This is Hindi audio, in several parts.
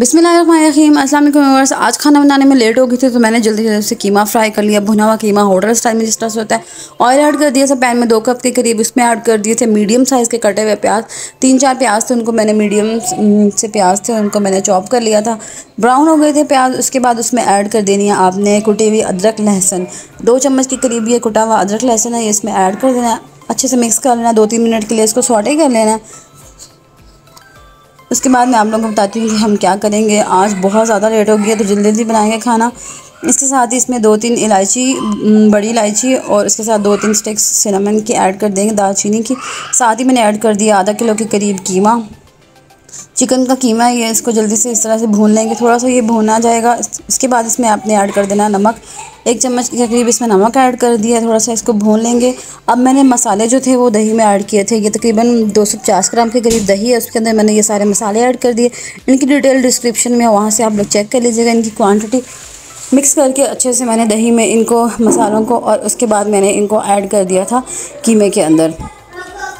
बिस्मिल्लाहिर्रहमानिर्रहीम अस्सलाम आज खाना बनाने में लेट हो गई थी तो मैंने जल्दी जल्दी से कीमा फ्राई कर लिया। भुना हुआ कीमा होटल स्टाइल में जिस तरह से होता है ऑयल ऐड कर दिया था पैन में दो कप के करीब। उसमें ऐड कर दिए थे मीडियम साइज़ के कटे हुए प्याज। तीन चार प्याज थे, उनको मैंने मीडियम से प्याज थे, उनको मैंने चॉप कर लिया था। ब्राउन हो गए थे प्याज, उसके बाद उसमें ऐड कर देनी है आपने कुटी हुई अदरक लहसुन। दो चम्मच के करीब ये कुटा हुआ अदरक लहसुन है इसमें ऐड कर देना है। अच्छे से मिक्स कर लेना दो तीन मिनट के लिए इसको सॉटे कर लेना है। उसके बाद मैं आप लोगों को बताती हूँ कि हम क्या करेंगे। आज बहुत ज़्यादा लेट हो गया तो जल्दी जल्दी बनाएँगे खाना। इसके साथ ही इसमें दो तीन इलायची बड़ी इलायची और इसके साथ दो तीन स्टिक्स सिनेमन की ऐड कर देंगे, दालचीनी की। साथ ही मैंने ऐड कर दिया आधा किलो के करीब कीमा। चिकन का कीमा ये इसको जल्दी से इस तरह से भून लेंगे, थोड़ा सा ये भूना जाएगा। इसके बाद इसमें आपने ऐड कर देना नमक। एक चम्मच के करीब इसमें नमक ऐड कर दिया, थोड़ा सा इसको भून लेंगे। अब मैंने मसाले जो थे वो दही में ऐड किए थे। ये तकरीबन 250 ग्राम के करीब दही है, उसके अंदर मैंने ये सारे मसाले ऐड कर दिए। इनकी डिटेल डिस्क्रिप्शन में वहाँ से आप लोग चेक कर लीजिएगा इनकी क्वान्टिटी मिक्स करके अच्छे से मैंने दही में इनको, मसालों को और उसके बाद मैंने इनको ऐड कर दिया था कीमे के अंदर।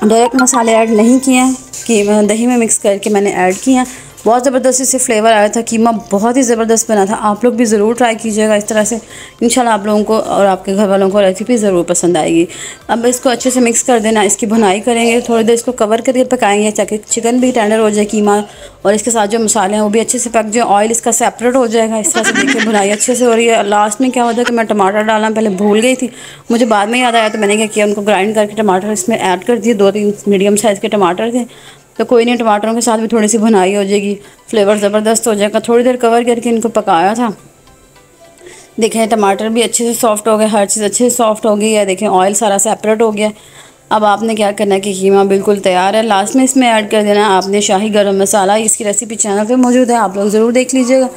डायरेक्ट मसाले ऐड नहीं किए हैं कि दही में मिक्स करके मैंने ऐड किया बहुत ज़बरदस्त इससे फ्लेवर आया था, कीमा बहुत ही ज़बरदस्त बना था। आप लोग भी ज़रूर ट्राई कीजिएगा इस तरह से। इंशाल्लाह आप लोगों को और आपके घर वालों को रेसिपी ज़रूर पसंद आएगी। अब इसको अच्छे से मिक्स कर देना, इसकी भुनाई करेंगे, थोड़ी देर इसको कवर करके पकाएँगे, ताकि चिकन भी टेंडर हो जाए कीमा, और इसके साथ जो मसाले हैं वो भी अच्छे से पक जाए ऑयल इसका सेपरेट हो जाएगा इस तरह से देखिए भुनाई अच्छे से हो रही है। लास्ट में क्या होता है कि मैं टमाटर डालना पहले भूल गई थी, मुझे बाद में याद आया तो मैंने क्या किया, उनको ग्राइंड करके टमाटर इसमें ऐड कर दिए, दो तीन मीडियम साइज़ के टमाटर थे तो कोई नहीं, टमाटरों के साथ भी थोड़ी सी भुनाई हो जाएगी। फ्लेवर ज़बरदस्त हो जाएगा। थोड़ी देर कवर करके इनको पकाया था। देखें, टमाटर भी अच्छे से सॉफ्ट हो गए, हर चीज़ अच्छे से सॉफ्ट हो गई है। देखें, ऑयल सारा सेपरेट हो गया अब आपने क्या करना है कि कीमा बिल्कुल तैयार है। लास्ट में इसमें ऐड कर देना आपने शाही गर्म मसाला। इसकी रेसिपी चैनल पे मौजूद है, आप लोग ज़रूर देख लीजिएगा।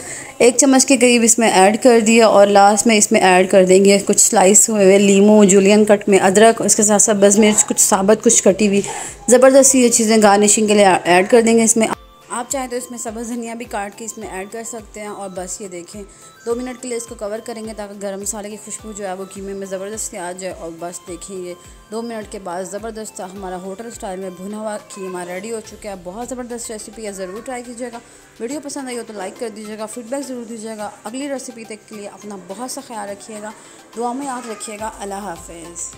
एक चम्मच के करीब इसमें ऐड कर दिया और लास्ट में इसमें ऐड कर देंगे कुछ स्लाइस हुए हुए लीमू जुलियन कट में अदरक, उसके साथ साथ बस मिर्च, कुछ साबत, कुछ कटी हुई, ज़बरदस्ती ये चीज़ें गार्निशिंग के लिए ऐड कर देंगे इसमें। आप चाहें तो इसमें सब्ज़ धनिया भी काट के इसमें ऐड कर सकते हैं और बस ये देखें। दो मिनट के लिए इसको कवर करेंगे ताकि गर्म मसाले की खुशबू जो है वो कीमे में ज़बरदस्त आ जाए और बस देखेंगे दो मिनट के बाद ज़बरदस्त हमारा होटल स्टाइल में भुना हुआ कीमा रेडी हो चुका है। बहुत ज़बरदस्त रेसिपी है, ज़रूर ट्राई कीजिएगा। वीडियो पसंद आई हो तो लाइक कर दीजिएगा फीडबैक ज़रूर दीजिएगा। अगली रेसिपी तक के लिए अपना बहुत सा ख्याल रखिएगा। दुआ में याद रखिएगा। अल्लाह हाफिज़।